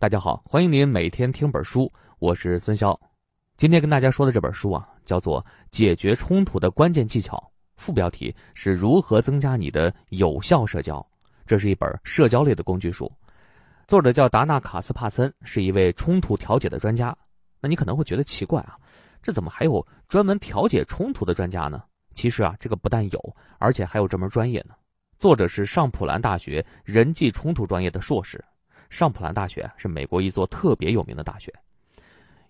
大家好，欢迎您每天听本书，我是孙潇。今天跟大家说的这本书啊，叫做《解决冲突的关键技巧》，副标题是如何增加你的有效社交。这是一本社交类的工具书，作者叫达纳卡斯帕森，是一位冲突调解的专家。那你可能会觉得奇怪啊，这怎么还有专门调解冲突的专家呢？其实啊，这个不但有，而且还有这门专业呢。作者是上普兰大学人际冲突专业的硕士。上普兰大学是美国一座特别有名的大学。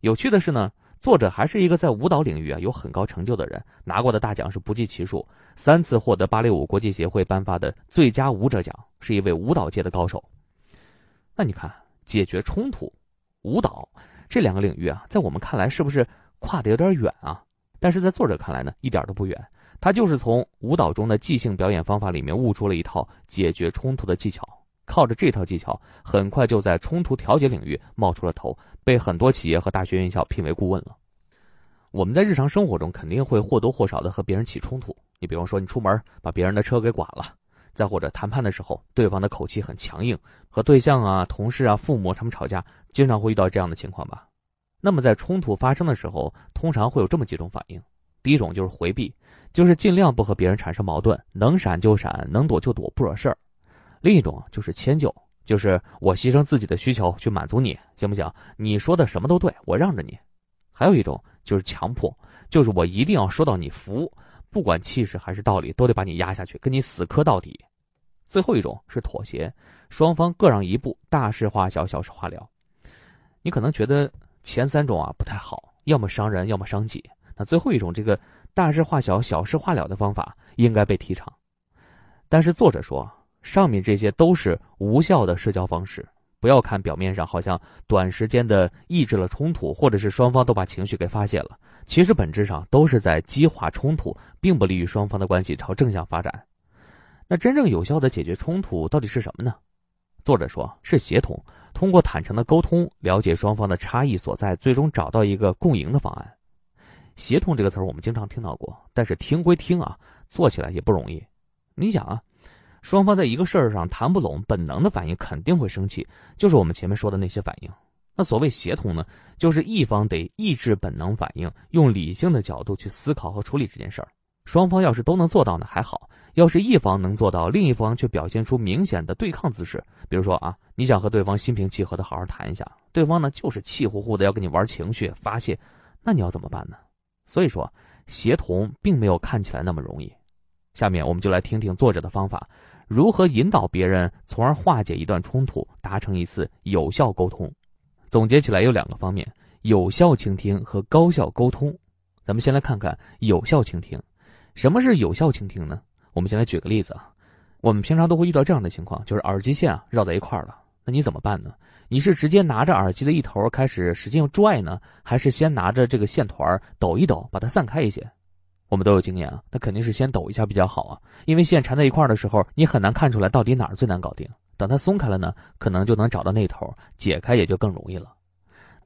有趣的是呢，作者还是一个在舞蹈领域啊有很高成就的人，拿过的大奖是不计其数，三次获得芭蕾舞国际协会颁发的最佳舞者奖，是一位舞蹈界的高手。那你看，解决冲突、舞蹈这两个领域啊，在我们看来是不是跨的有点远啊？但是在作者看来呢，一点都不远。他就是从舞蹈中的即兴表演方法里面悟出了一套解决冲突的技巧。靠着这套技巧，很快就在冲突调解领域冒出了头，被很多企业和大学院校聘为顾问了。我们在日常生活中肯定会或多或少的和别人起冲突。你比方说，你出门把别人的车给剐了；再或者谈判的时候，对方的口气很强硬，和对象啊、同事啊、父母他们吵架，经常会遇到这样的情况吧？那么在冲突发生的时候，通常会有这么几种反应：第一种就是回避，就是尽量不和别人产生矛盾，能闪就闪，能躲就躲，不惹事儿。另一种就是迁就，就是我牺牲自己的需求去满足你，行不行？你说的什么都对，我让着你。还有一种就是强迫，就是我一定要说到你服，不管气势还是道理，都得把你压下去，跟你死磕到底。最后一种是妥协，双方各让一步，大事化小，小事化了。你可能觉得前三种啊不太好，要么伤人，要么伤己。那最后一种这个大事化小，小事化了的方法应该被提倡。但是作者说。上面这些都是无效的社交方式，不要看表面上好像短时间的抑制了冲突，或者是双方都把情绪给发泄了，其实本质上都是在激化冲突，并不利于双方的关系朝正向发展。那真正有效的解决冲突到底是什么呢？作者说是协同，通过坦诚的沟通，了解双方的差异所在，最终找到一个共赢的方案。协同这个词儿我们经常听到过，但是听归听啊，做起来也不容易。你想啊。双方在一个事儿上谈不拢，本能的反应肯定会生气，就是我们前面说的那些反应。那所谓协同呢，就是一方得抑制本能反应，用理性的角度去思考和处理这件事儿。双方要是都能做到呢，还好；要是一方能做到，另一方却表现出明显的对抗姿势，比如说啊，你想和对方心平气和的好好谈一下，对方呢就是气呼呼的要跟你玩情绪发泄，那你要怎么办呢？所以说，协同并没有看起来那么容易。下面我们就来听听作者的方法。如何引导别人，从而化解一段冲突，达成一次有效沟通？总结起来有两个方面：有效倾听和高效沟通。咱们先来看看有效倾听。什么是有效倾听呢？我们先来举个例子啊。我们平常都会遇到这样的情况，就是耳机线啊绕在一块儿了，那你怎么办呢？你是直接拿着耳机的一头开始使劲拽呢，还是先拿着这个线团抖一抖，把它散开一些？我们都有经验啊，那肯定是先抖一下比较好啊，因为线缠在一块儿的时候，你很难看出来到底哪儿最难搞定。等它松开了呢，可能就能找到那头，解开也就更容易了。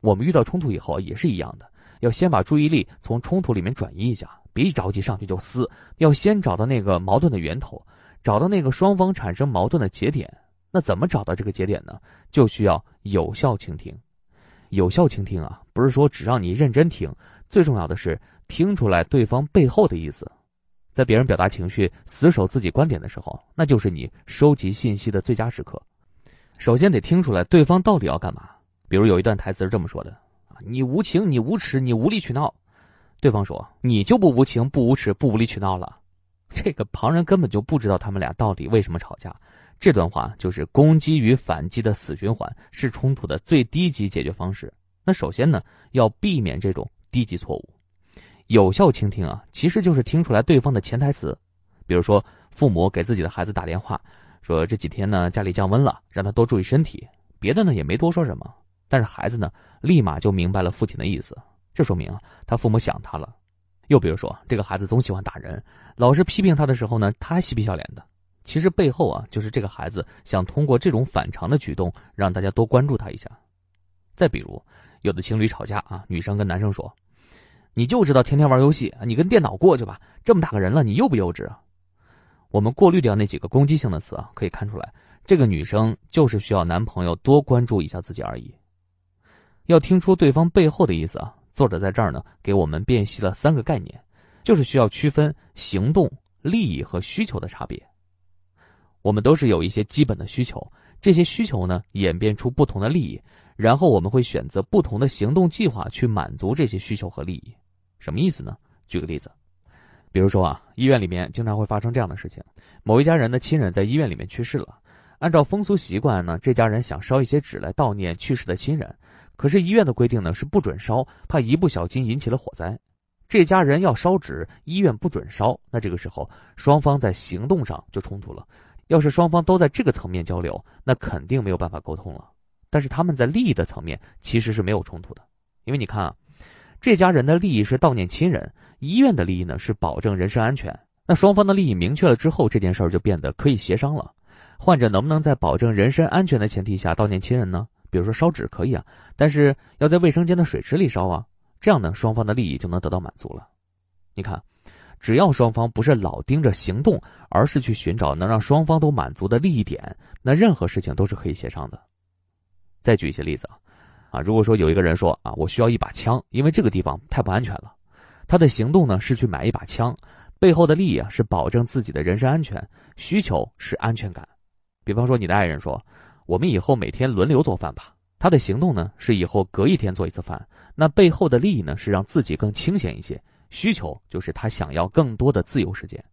我们遇到冲突以后也是一样的，要先把注意力从冲突里面转移一下，别一着急上去就撕，要先找到那个矛盾的源头，找到那个双方产生矛盾的节点。那怎么找到这个节点呢？就需要有效倾听。有效倾听啊，不是说只让你认真听，最重要的是。听出来对方背后的意思，在别人表达情绪、死守自己观点的时候，那就是你收集信息的最佳时刻。首先得听出来对方到底要干嘛。比如有一段台词是这么说的：“你无情，你无耻，你无理取闹。”对方说：“你就不无情、不无耻、不无理取闹了。”这个旁人根本就不知道他们俩到底为什么吵架。这段话就是攻击与反击的死循环，是冲突的最低级解决方式。那首先呢，要避免这种低级错误。有效倾听啊，其实就是听出来对方的潜台词。比如说，父母给自己的孩子打电话，说这几天呢家里降温了，让他多注意身体。别的呢也没多说什么，但是孩子呢立马就明白了父亲的意思，这说明啊他父母想他了。又比如说，这个孩子总喜欢打人，老师批评他的时候呢，他还嬉皮笑脸的。其实背后啊，就是这个孩子想通过这种反常的举动，让大家多关注他一下。再比如，有的情侣吵架啊，女生跟男生说。你就知道天天玩游戏，你跟电脑过去吧。这么大个人了，你幼不幼稚？我们过滤掉那几个攻击性的词啊，可以看出来，这个女生就是需要男朋友多关注一下自己而已。要听出对方背后的意思啊，作者在这儿呢给我们辨析了三个概念，就是需要区分行动、利益和需求的差别。我们都是有一些基本的需求，这些需求呢演变出不同的利益，然后我们会选择不同的行动计划去满足这些需求和利益。什么意思呢？举个例子，比如说啊，医院里面经常会发生这样的事情：某一家人的亲人在医院里面去世了，按照风俗习惯呢，这家人想烧一些纸来悼念去世的亲人。可是医院的规定呢是不准烧，怕一不小心引起了火灾。这家人要烧纸，医院不准烧，那这个时候双方在行动上就冲突了。要是双方都在这个层面交流，那肯定没有办法沟通了。但是他们在利益的层面其实是没有冲突的，因为你看啊，这家人的利益是悼念亲人，医院的利益呢是保证人身安全。那双方的利益明确了之后，这件事儿就变得可以协商了。患者能不能在保证人身安全的前提下悼念亲人呢？比如说烧纸可以啊，但是要在卫生间的水池里烧啊，这样呢双方的利益就能得到满足了。你看，只要双方不是老盯着行动，而是去寻找能让双方都满足的利益点，那任何事情都是可以协商的。再举一些例子啊，啊，如果说有一个人说啊，我需要一把枪，因为这个地方太不安全了，他的行动呢是去买一把枪，背后的利益啊是保证自己的人身安全，需求是安全感。比方说你的爱人说。我们以后每天轮流做饭吧。他的行动呢是以后隔一天做一次饭，那背后的利益呢是让自己更清闲一些，需求就是他想要更多的自由时间。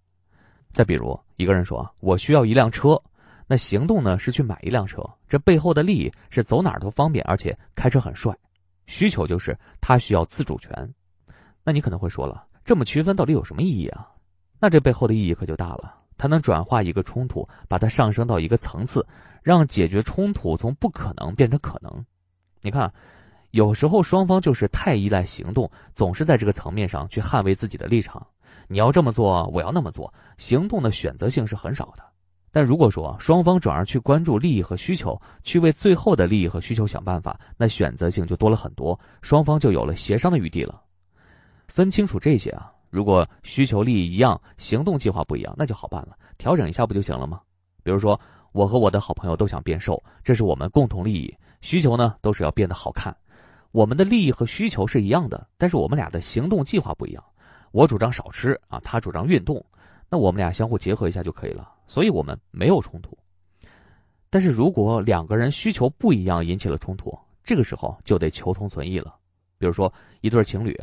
再比如一个人说我需要一辆车，那行动呢是去买一辆车，这背后的利益是走哪儿都方便，而且开车很帅。需求就是他需要自主权。那你可能会说了，这么区分到底有什么意义啊？那这背后的意义可就大了。它能转化一个冲突，把它上升到一个层次，让解决冲突从不可能变成可能。你看，有时候双方就是太依赖行动，总是在这个层面上去捍卫自己的立场。你要这么做，我要那么做，行动的选择性是很少的。但如果说双方转而去关注利益和需求，去为最后的利益和需求想办法，那选择性就多了很多，双方就有了协商的余地了。分清楚这些啊。如果需求利益一样，行动计划不一样，那就好办了，调整一下不就行了吗？比如说，我和我的好朋友都想变瘦，这是我们共同利益，需求呢都是要变得好看。我们的利益和需求是一样的，但是我们俩的行动计划不一样。我主张少吃啊，他主张运动，那我们俩相互结合一下就可以了。所以我们没有冲突。但是如果两个人需求不一样引起了冲突，这个时候就得求同存异了。比如说一对情侣。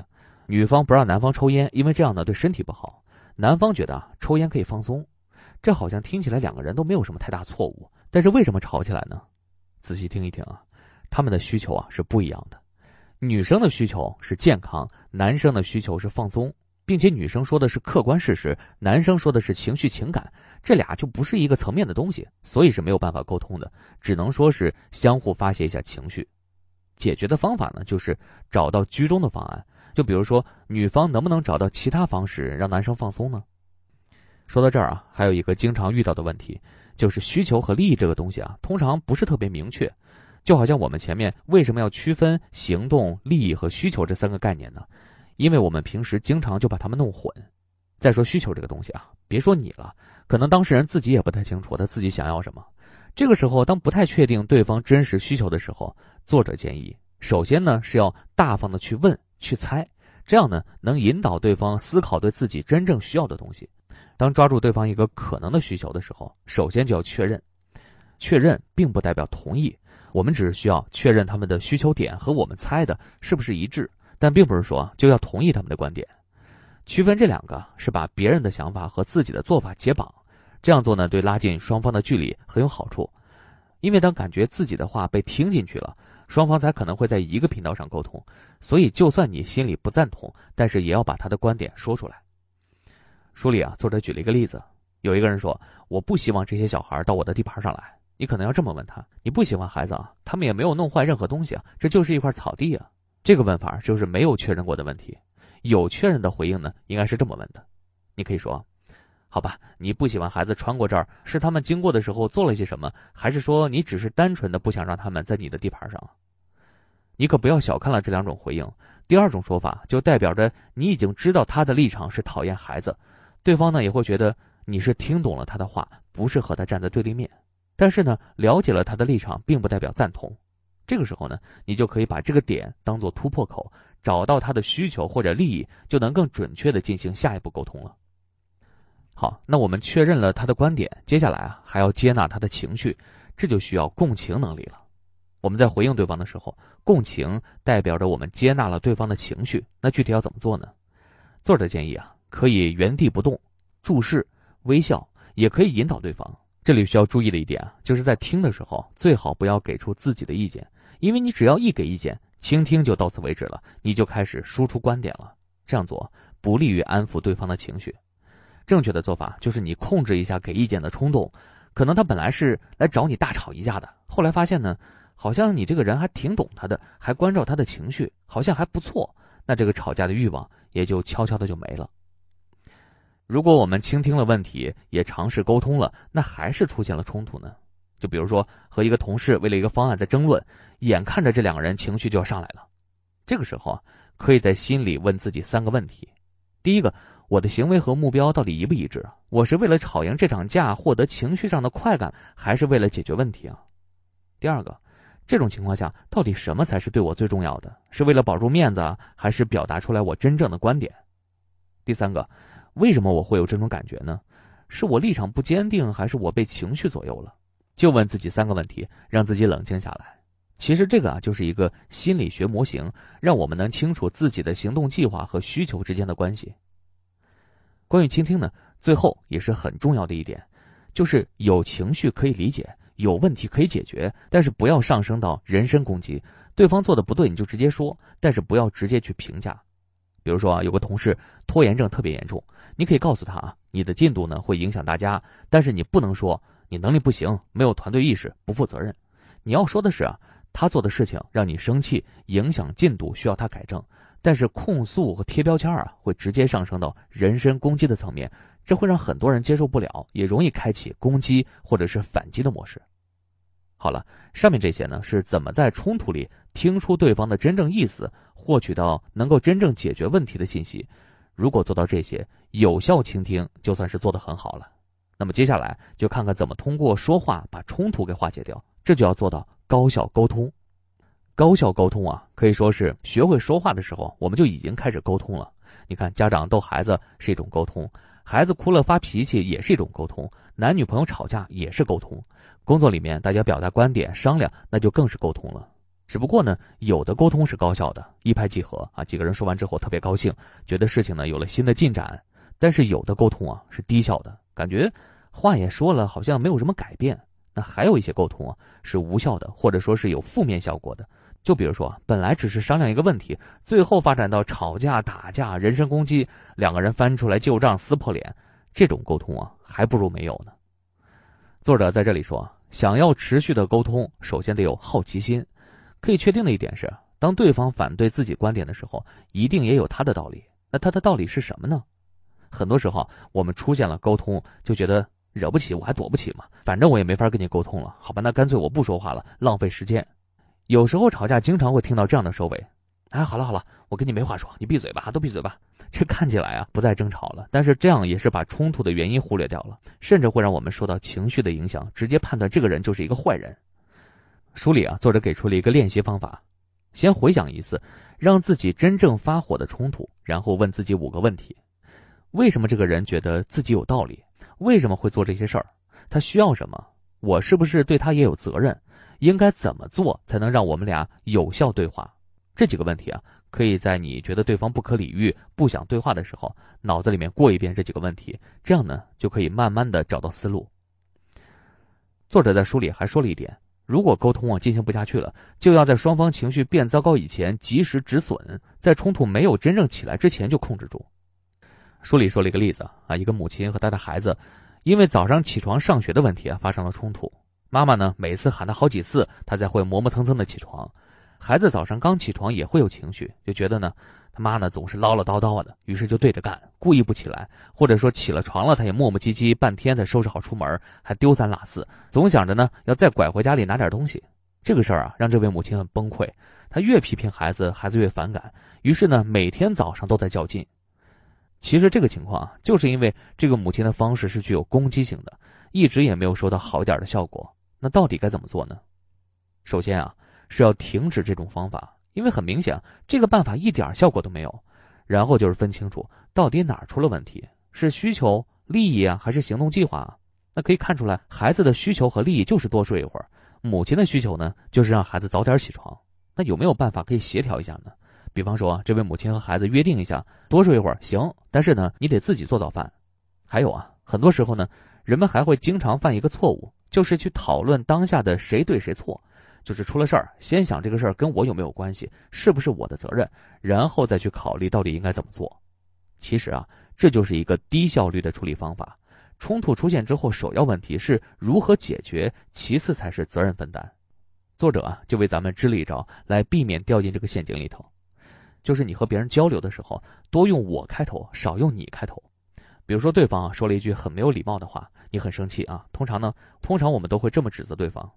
女方不让男方抽烟，因为这样呢对身体不好。男方觉得抽烟可以放松，这好像听起来两个人都没有什么太大错误。但是为什么吵起来呢？仔细听一听啊，他们的需求啊是不一样的。女生的需求是健康，男生的需求是放松，并且女生说的是客观事实，男生说的是情绪情感，这俩就不是一个层面的东西，所以是没有办法沟通的，只能说是相互发泄一下情绪。解决的方法呢，就是找到居中的方案。就比如说，女方能不能找到其他方式让男生放松呢？说到这儿啊，还有一个经常遇到的问题，就是需求和利益这个东西啊，通常不是特别明确。就好像我们前面为什么要区分行动、利益和需求这三个概念呢？因为我们平时经常就把它们弄混。再说需求这个东西啊，别说你了，可能当事人自己也不太清楚他自己想要什么。这个时候，当不太确定对方真实需求的时候，作者建议，首先呢是要大方的去问。去猜，这样呢能引导对方思考对自己真正需要的东西。当抓住对方一个可能的需求的时候，首先就要确认。确认并不代表同意，我们只是需要确认他们的需求点和我们猜的是不是一致，但并不是说就要同意他们的观点。区分这两个是把别人的想法和自己的做法解绑，这样做呢对拉近双方的距离很有好处。因为当感觉自己的话被听进去了。双方才可能会在一个频道上沟通，所以就算你心里不赞同，但是也要把他的观点说出来。书里啊，作者举了一个例子，有一个人说：“我不希望这些小孩到我的地盘上来。”你可能要这么问他：“你不喜欢孩子啊？他们也没有弄坏任何东西啊，这就是一块草地啊。”这个问法就是没有确认过的问题。有确认的回应呢，应该是这么问的：你可以说。好吧，你不喜欢孩子穿过这儿，是他们经过的时候做了些什么，还是说你只是单纯的不想让他们在你的地盘上？你可不要小看了这两种回应。第二种说法就代表着你已经知道他的立场是讨厌孩子，对方呢也会觉得你是听懂了他的话，不是和他站在对立面。但是呢，了解了他的立场，并不代表赞同。这个时候呢，你就可以把这个点当做突破口，找到他的需求或者利益，就能更准确的进行下一步沟通了。好，那我们确认了他的观点，接下来啊，还要接纳他的情绪，这就需要共情能力了。我们在回应对方的时候，共情代表着我们接纳了对方的情绪。那具体要怎么做呢？作者建议啊，可以原地不动，注视、微笑，也可以引导对方。这里需要注意的一点啊，就是在听的时候，最好不要给出自己的意见，因为你只要一给意见，倾听就到此为止了，你就开始输出观点了。这样做不利于安抚对方的情绪。正确的做法就是你控制一下给意见的冲动，可能他本来是来找你大吵一架的，后来发现呢，好像你这个人还挺懂他的，还关照他的情绪，好像还不错，那这个吵架的欲望也就悄悄的就没了。如果我们倾听了问题，也尝试沟通了，那还是出现了冲突呢？就比如说和一个同事为了一个方案在争论，眼看着这两个人情绪就要上来了，这个时候啊，可以在心里问自己三个问题：第一个，我的行为和目标到底一不一致？我是为了吵赢这场架，获得情绪上的快感，还是为了解决问题啊？第二个，这种情况下，到底什么才是对我最重要的？是为了保住面子，还是表达出来我真正的观点？第三个。为什么我会有这种感觉呢？是我立场不坚定，还是我被情绪左右了？就问自己三个问题，让自己冷静下来。其实这个啊，就是一个心理学模型，让我们能清楚自己的行动计划和需求之间的关系。关于倾听呢，最后也是很重要的一点，就是有情绪可以理解，有问题可以解决，但是不要上升到人身攻击。对方做的不对，你就直接说，但是不要直接去评价。比如说啊，有个同事拖延症特别严重，你可以告诉他啊，你的进度呢会影响大家，但是你不能说你能力不行，没有团队意识，不负责任。你要说的是啊，他做的事情让你生气，影响进度，需要他改正。但是控诉和贴标签啊，会直接上升到人身攻击的层面，这会让很多人接受不了，也容易开启攻击或者是反击的模式。好了，上面这些呢是怎么在冲突里听出对方的真正意思。获取到能够真正解决问题的信息，如果做到这些，有效倾听就算是做得很好了。那么接下来就看看怎么通过说话把冲突给化解掉，这就要做到高效沟通。高效沟通啊，可以说是学会说话的时候，我们就已经开始沟通了。你看，家长逗孩子是一种沟通，孩子哭了发脾气也是一种沟通，男女朋友吵架也是沟通，工作里面大家表达观点商量，那就更是沟通了。只不过呢，有的沟通是高效的，一拍即合啊，几个人说完之后特别高兴，觉得事情呢有了新的进展。但是有的沟通啊是低效的，感觉话也说了，好像没有什么改变。那还有一些沟通啊是无效的，或者说是有负面效果的。就比如说，本来只是商量一个问题，最后发展到吵架、打架、人身攻击，两个人翻出来旧账、撕破脸，这种沟通啊还不如没有呢。作者在这里说，想要持续的沟通，首先得有好奇心。可以确定的一点是，当对方反对自己观点的时候，一定也有他的道理。那他的道理是什么呢？很多时候，我们出现了沟通，就觉得惹不起，我还躲不起嘛。反正我也没法跟你沟通了，好吧，那干脆我不说话了，浪费时间。有时候吵架经常会听到这样的收尾：哎，好了好了，我跟你没话说，你闭嘴吧，都闭嘴吧。这看起来啊不再争吵了，但是这样也是把冲突的原因忽略掉了，甚至会让我们受到情绪的影响，直接判断这个人就是一个坏人。书里啊，作者给出了一个练习方法：先回想一次让自己真正发火的冲突，然后问自己五个问题：为什么这个人觉得自己有道理？为什么会做这些事儿？他需要什么？我是不是对他也有责任？应该怎么做才能让我们俩有效对话？这几个问题啊，可以在你觉得对方不可理喻、不想对话的时候，脑子里面过一遍这几个问题，这样呢，就可以慢慢的找到思路。作者在书里还说了一点。如果沟通啊进行不下去了，就要在双方情绪变糟糕以前及时止损，在冲突没有真正起来之前就控制住。书里说了一个例子啊，一个母亲和她的孩子因为早上起床上学的问题啊发生了冲突，妈妈呢每次喊他好几次，他才会磨磨蹭蹭的起床。孩子早上刚起床也会有情绪，就觉得呢。他妈呢总是唠唠叨叨的，于是就对着干，故意不起来，或者说起了床了，他也磨磨唧唧半天才收拾好出门，还丢三落四，总想着呢要再拐回家里拿点东西。这个事儿啊让这位母亲很崩溃，她越批评孩子，孩子越反感，于是呢每天早上都在较劲。其实这个情况啊，就是因为这个母亲的方式是具有攻击性的，一直也没有收到好一点的效果。那到底该怎么做呢？首先啊，是要停止这种方法，因为很明显这个办法一点效果都没有。然后就是分清楚到底哪儿出了问题，是需求、利益啊，还是行动计划啊？那可以看出来，孩子的需求和利益就是多睡一会儿，母亲的需求呢，就是让孩子早点起床。那有没有办法可以协调一下呢？比方说，这位母亲和孩子约定一下，多睡一会儿行，但是呢，你得自己做早饭。还有啊，很多时候呢，人们还会经常犯一个错误。就是去讨论当下的谁对谁错，就是出了事儿，先想这个事儿跟我有没有关系，是不是我的责任，然后再去考虑到底应该怎么做。其实啊，这就是一个低效率的处理方法。冲突出现之后，首要问题是如何解决，其次才是责任分担。作者啊，就为咱们支了一招，来避免掉进这个陷阱里头。就是你和别人交流的时候，多用我开头，少用你开头。比如说，对方啊说了一句很没有礼貌的话，你很生气啊。通常呢，通常我们都会这么指责对方：“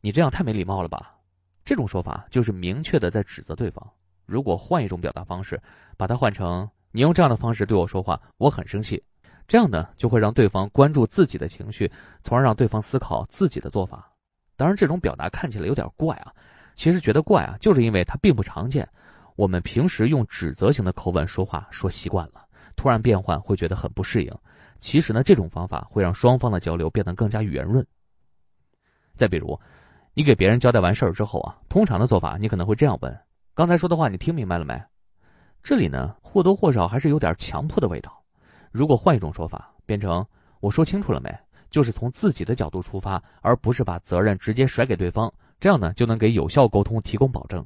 你这样太没礼貌了吧？”这种说法就是明确的在指责对方。如果换一种表达方式，把它换成“你用这样的方式对我说话，我很生气”，这样呢，就会让对方关注自己的情绪，从而让对方思考自己的做法。当然，这种表达看起来有点怪啊。其实觉得怪啊，就是因为它并不常见。我们平时用指责型的口吻说话说习惯了。突然变换会觉得很不适应，其实呢，这种方法会让双方的交流变得更加圆润。再比如，你给别人交代完事儿之后啊，通常的做法，你可能会这样问：“刚才说的话你听明白了没？”这里呢，或多或少还是有点强迫的味道。如果换一种说法，变成“我说清楚了没”，就是从自己的角度出发，而不是把责任直接甩给对方，这样呢，就能给有效沟通提供保证。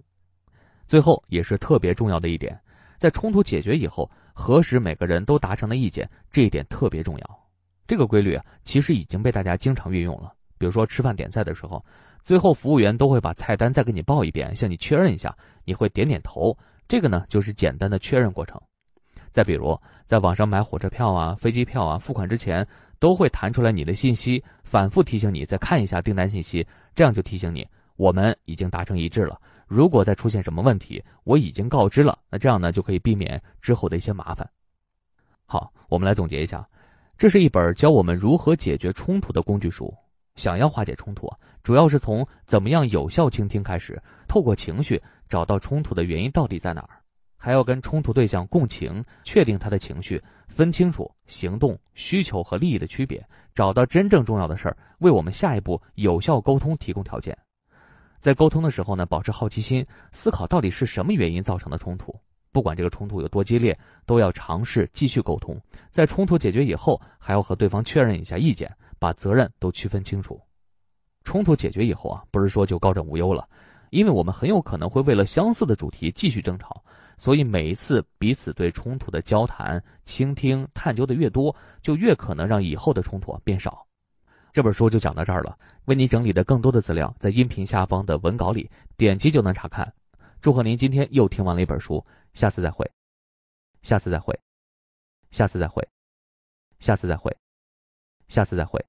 最后也是特别重要的一点，在冲突解决以后。核实每个人都达成的意见，这一点特别重要。这个规律啊，其实已经被大家经常运用了。比如说吃饭点菜的时候，最后服务员都会把菜单再给你报一遍，向你确认一下，你会点点头。这个呢，就是简单的确认过程。再比如，在网上买火车票啊、飞机票啊，付款之前都会弹出来你的信息，反复提醒你再看一下订单信息，这样就提醒你我们已经达成一致了。如果再出现什么问题，我已经告知了，那这样呢就可以避免之后的一些麻烦。好，我们来总结一下，这是一本教我们如何解决冲突的工具书。想要化解冲突，主要是从怎么样有效倾听开始，透过情绪找到冲突的原因到底在哪儿，还要跟冲突对象共情，确定他的情绪，分清楚行动、需求和利益的区别，找到真正重要的事儿，为我们下一步有效沟通提供条件。在沟通的时候呢，保持好奇心，思考到底是什么原因造成的冲突。不管这个冲突有多激烈，都要尝试继续沟通。在冲突解决以后，还要和对方确认一下意见，把责任都区分清楚。冲突解决以后啊，不是说就高枕无忧了，因为我们很有可能会为了相似的主题继续争吵。所以每一次彼此对冲突的交谈、倾听、探究的越多，就越可能让以后的冲突变少。这本书就讲到这儿了，为你整理的更多的资料在音频下方的文稿里，点击就能查看。祝贺您今天又听完了一本书，下次再会，下次再会，下次再会，下次再会，下次再会。